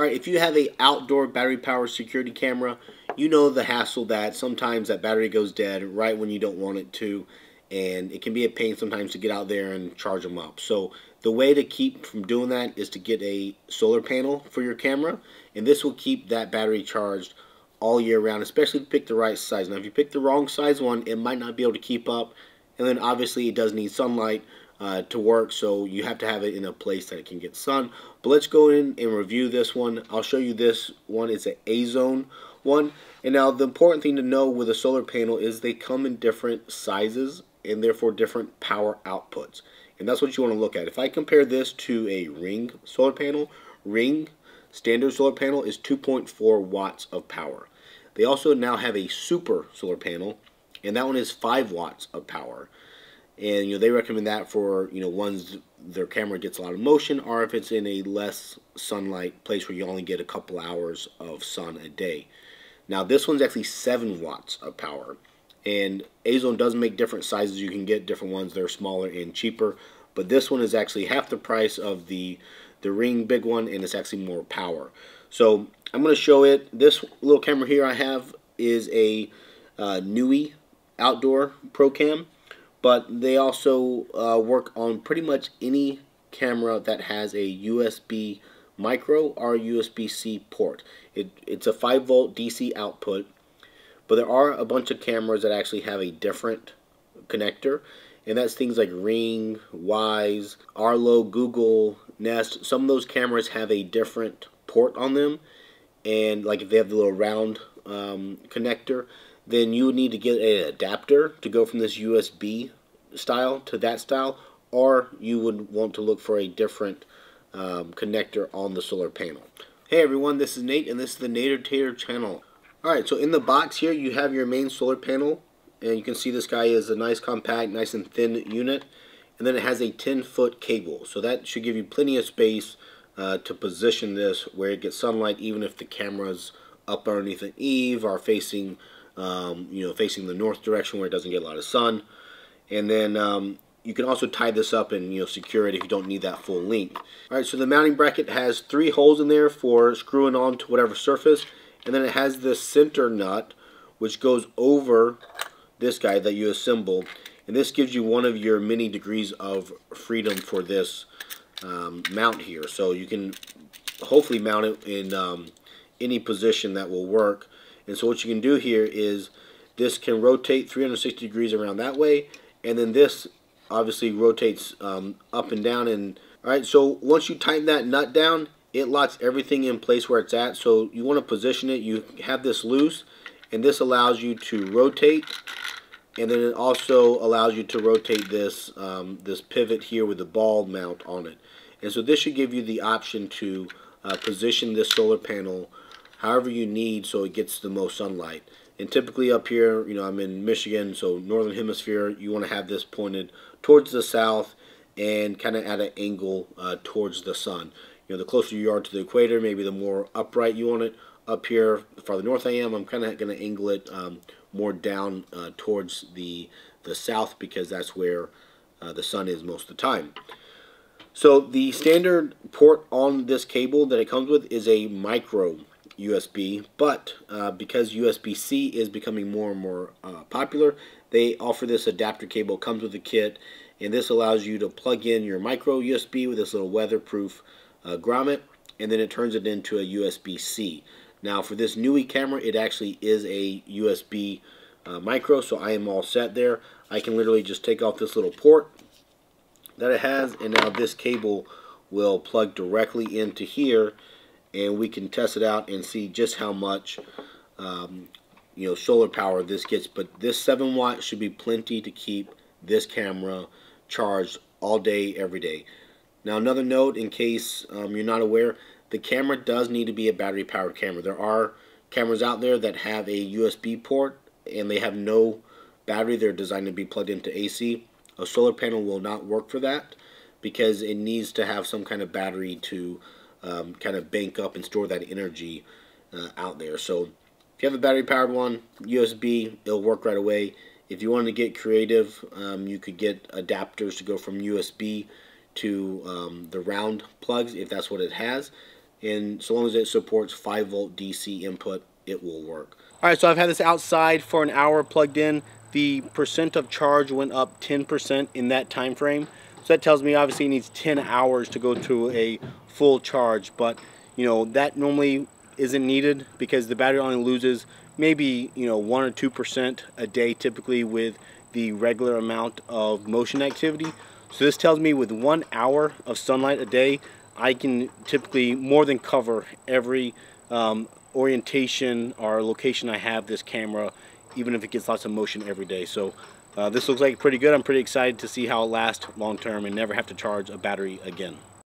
All right, if you have a outdoor battery powered security camera, you know the hassle that sometimes that battery goes dead right when you don't want it to, and it can be a pain sometimes to get out there and charge them up. So the way to keep from doing that is to get a solar panel for your camera, and this will keep that battery charged all year round, especially if you pick the right size. Now, if you pick the wrong size one, it might not be able to keep up, and then obviously it does need sunlight uh, to work, so you have to have it in a place that it can get sun. But let's go in and review this one. I'll show you this one. It's an A-Zone one. And now the important thing to know with a solar panel is they come in different sizes and therefore different power outputs. And that's what you want to look at. If I compare this to a ring solar panel, ring standard solar panel is 2.4 watts of power. They also now have a super solar panel, and that one is 5 watts of power and you know they recommend that for you know ones their camera gets a lot of motion or if it's in a less sunlight place where you only get a couple hours of sun a day. Now this one's actually 7 watts of power. And A-Zone does make different sizes. You can get different ones. They're smaller and cheaper. But this one is actually half the price of the the ring big one and it's actually more power. So I'm going to show it. This little camera here I have is a uh, Nooie outdoor pro cam but they also uh, work on pretty much any camera that has a USB micro or USB-C port. It, it's a 5 volt DC output, but there are a bunch of cameras that actually have a different connector, and that's things like Ring, Wyze, Arlo, Google, Nest. Some of those cameras have a different port on them, and like if they have the little round um, connector, then you would need to get an adapter to go from this USB style to that style, or you would want to look for a different um, connector on the solar panel. Hey everyone, this is Nate, and this is the Nater Tater channel. Alright, so in the box here, you have your main solar panel, and you can see this guy is a nice compact, nice and thin unit, and then it has a 10 foot cable, so that should give you plenty of space uh, to position this where it gets sunlight, even if the camera's up underneath an eave or facing um, you know, facing the north direction where it doesn't get a lot of sun. And then um, you can also tie this up and you know secure it if you don't need that full length. All right, so the mounting bracket has three holes in there for screwing on to whatever surface, and then it has this center nut which goes over this guy that you assemble, and this gives you one of your many degrees of freedom for this um, mount here. So you can hopefully mount it in um, any position that will work. And so what you can do here is this can rotate 360 degrees around that way, and then this obviously rotates um, up and down. And all right, so once you tighten that nut down, it locks everything in place where it's at. So you want to position it. You have this loose, and this allows you to rotate. And then it also allows you to rotate this um, this pivot here with the ball mount on it. And so this should give you the option to uh, position this solar panel however you need so it gets the most sunlight. And typically up here, you know, I'm in Michigan, so northern hemisphere, you want to have this pointed towards the south and kind of at an angle uh, towards the sun. You know, the closer you are to the equator, maybe the more upright you want it. Up here, the farther north I am, I'm kind of going to angle it um, more down uh, towards the, the south because that's where uh, the sun is most of the time. So the standard port on this cable that it comes with is a micro USB, but uh, because USB-C is becoming more and more uh, popular, they offer this adapter cable. Comes with a kit, and this allows you to plug in your micro USB with this little weatherproof uh, grommet, and then it turns it into a USB-C. Now for this Nooie camera, it actually is a USB uh, micro, so I am all set there. I can literally just take off this little port that it has, and now this cable will plug directly into here and we can test it out and see just how much um, you know solar power this gets. But this 7 watt should be plenty to keep this camera charged all day every day. Now another note in case um, you're not aware the camera does need to be a battery powered camera. There are cameras out there that have a USB port and they have no battery. They're designed to be plugged into AC a solar panel will not work for that because it needs to have some kind of battery to um, kind of bank up and store that energy uh, out there. So if you have a battery powered one, USB, it'll work right away. If you want to get creative, um, you could get adapters to go from USB to um, the round plugs if that's what it has. and so long as it supports 5 volt DC input, it will work. All right, so I've had this outside for an hour plugged in. The percent of charge went up 10% in that time frame. So that tells me obviously it needs 10 hours to go to a full charge, but you know, that normally isn't needed because the battery only loses maybe, you know, 1 or 2% a day typically with the regular amount of motion activity. So this tells me with one hour of sunlight a day, I can typically more than cover every um, orientation or location I have this camera, even if it gets lots of motion every day. So uh, this looks like pretty good. I'm pretty excited to see how it lasts long term and never have to charge a battery again.